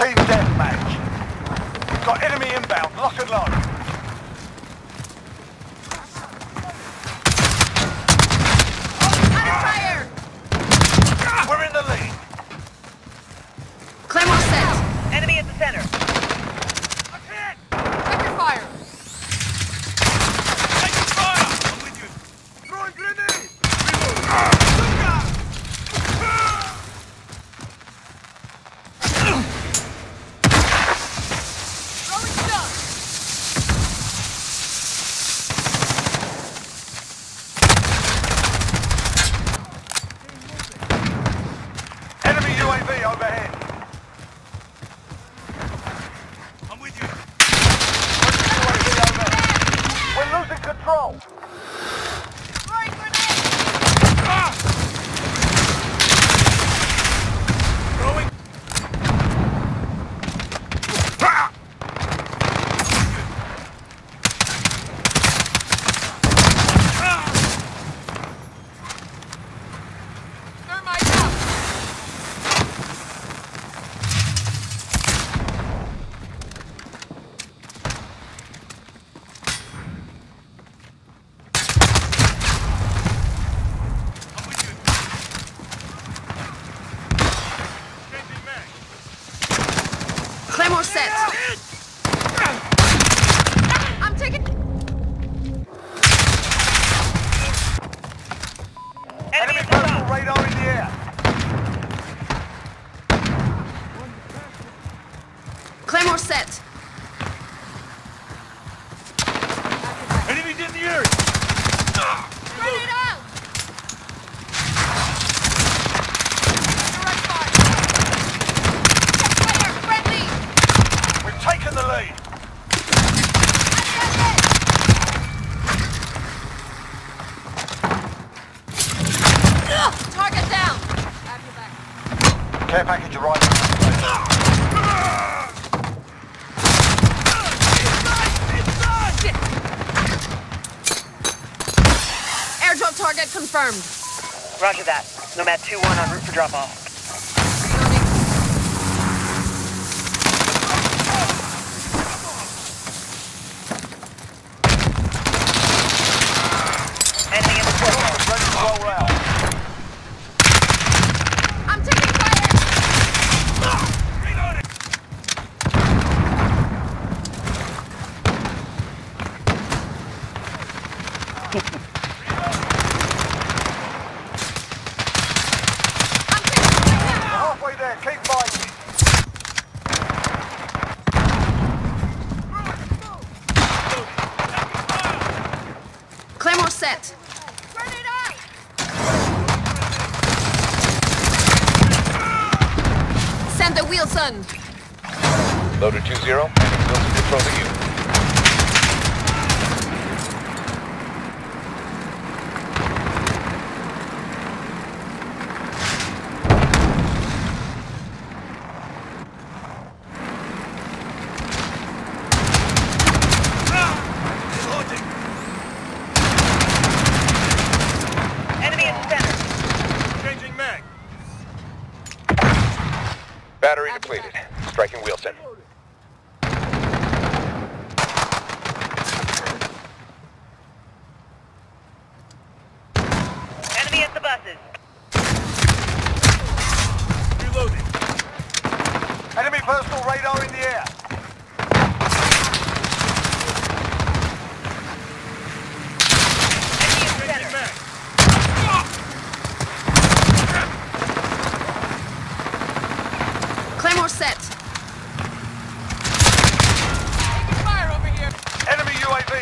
Team deathmatch. We've got enemy inbound, lock and load. We're in the lead. UAV overhead. Claymore set. Enemies in the area! Spread it out! We've taken the lead! Target down! Care package arriving. Target confirmed. Roger that. Nomad 2-1 on route for drop-off. Wilson. Loader 2-0, Wilson controlling you. Battery depleted. Striking Wilson.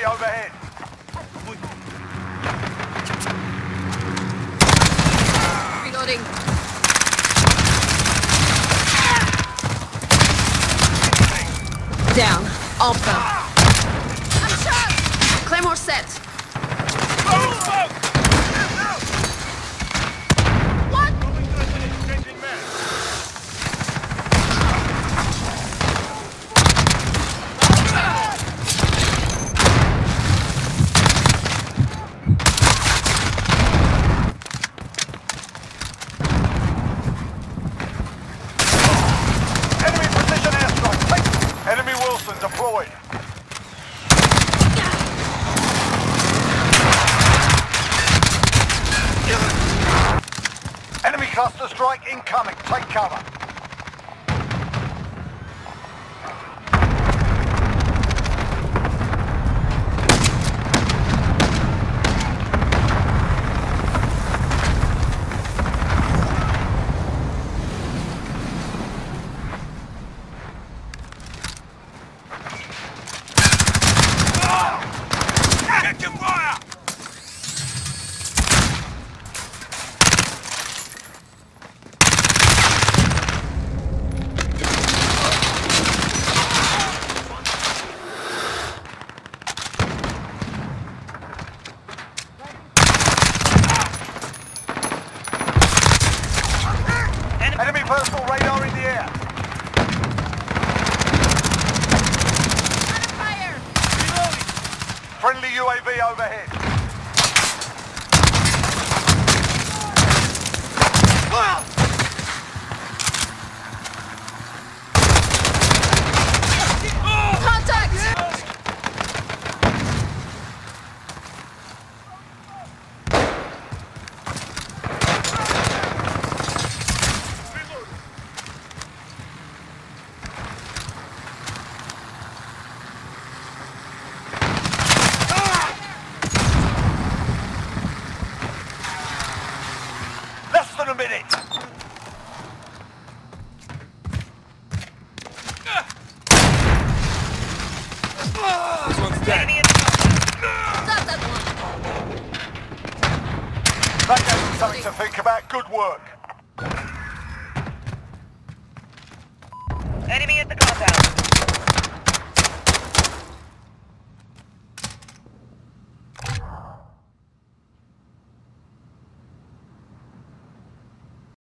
overhead. Reloading. Down. All destroyed. Enemy cluster strike incoming. Take cover. Friendly UAV overhead. Contact! This one's dead. Stop that one! That gave them something to think about. Good work. Enemy at the compound.